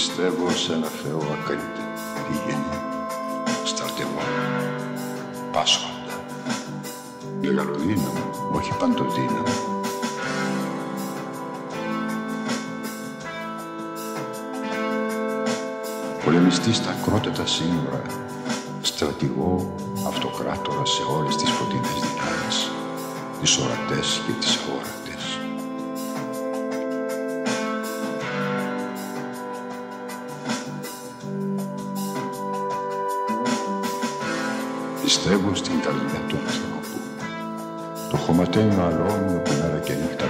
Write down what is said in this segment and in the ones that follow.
πιστεύω σε ένα Θεό ακρίτη, γέννη, στρατευό, πάσχοντα. Μεγαλοδύναμο, όχι παντοδύναμο. Πολεμιστής στα κρότετα σύνορα, στρατηγό, αυτοκράτορα σε όλες τις φωτεινές δυνάμεις, τις ορατές και τις αόρατες. Πιστεύω στην καρδιά του ανθρώπου. Το χωματένιο αλόνιο που μέρα και νύχτα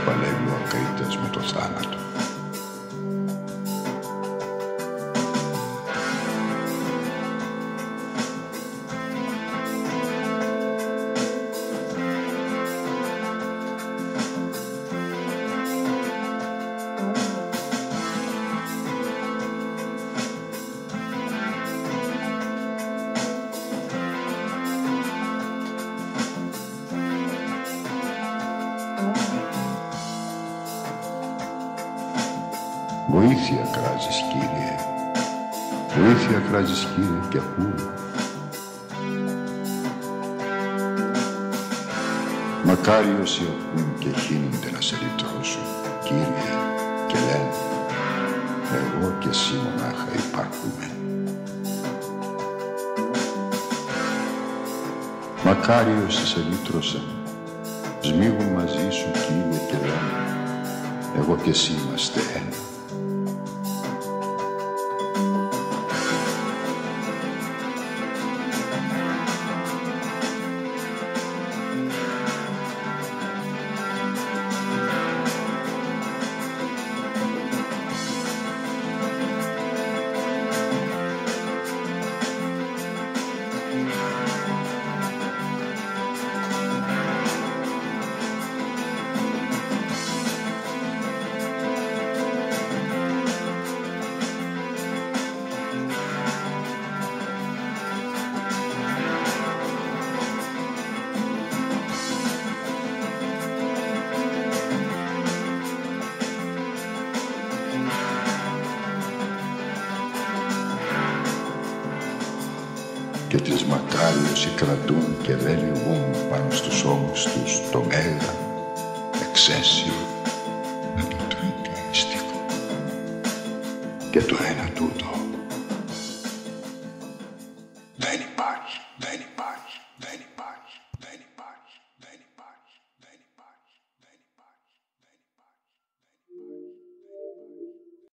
Βοήθεια κράζεις, Κύριε. Βοήθεια κράζεις, Κύριε, και ακούω. Μακάρι όσοι ακούν και χύνονται να σε λυτρώσουν, Κύριε, και λένε, εγώ και εσύ μονάχα υπάρχουμε. Μακάρι όσοι σε λύτρωσαν, σμίγουν μαζί σου, Κύριε, και λένε, εγώ και εσύ είμαστε και τις μακάριους κρατούν και δεν λυγούν πάνω στους ώμους τους το μέγα εξαίσιο με το τρίτο μυστικό και το ένα τούτο